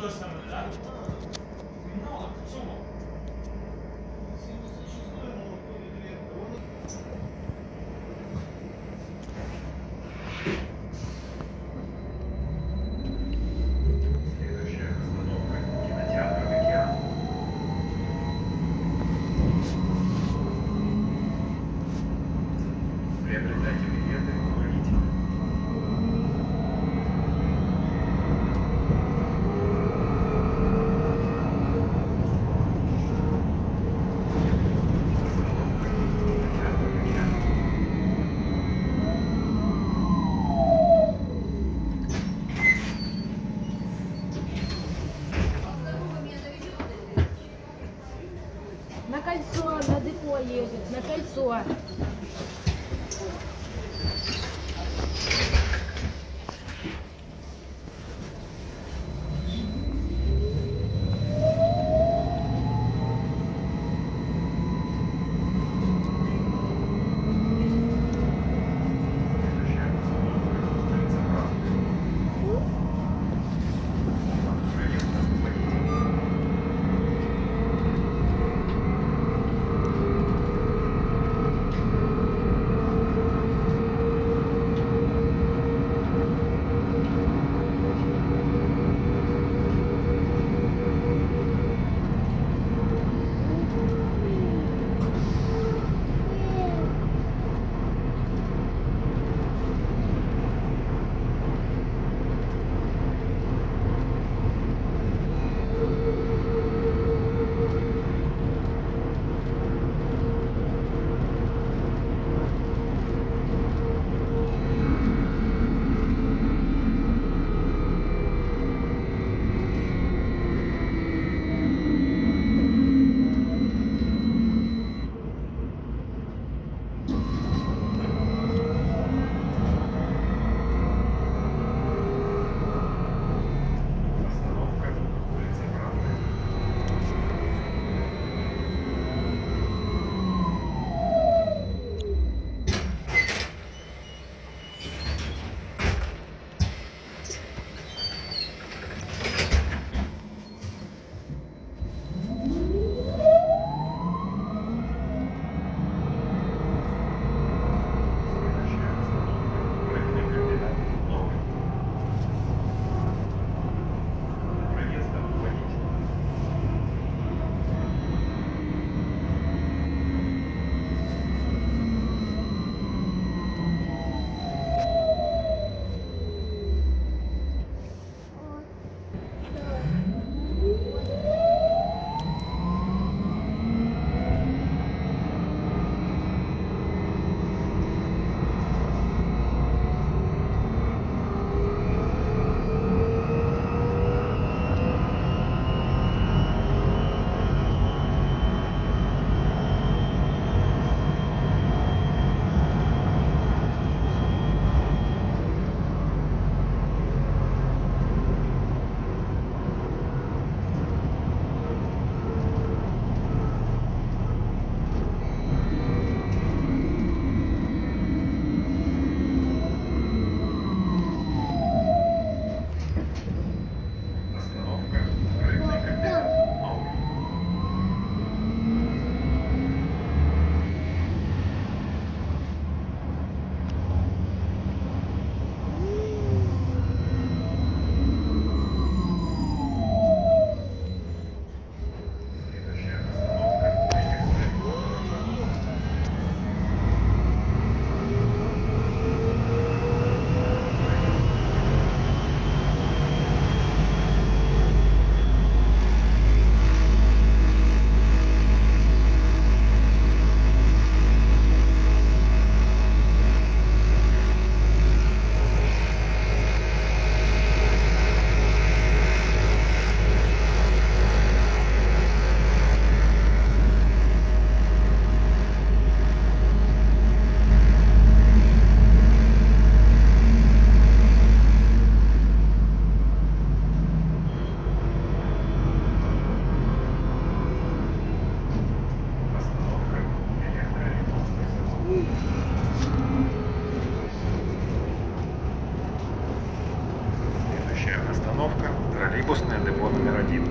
той стороны, да? Ну, а почему? Кольцо, на депо едет, на кольцо. Остановка, троллейбусное депо номер один.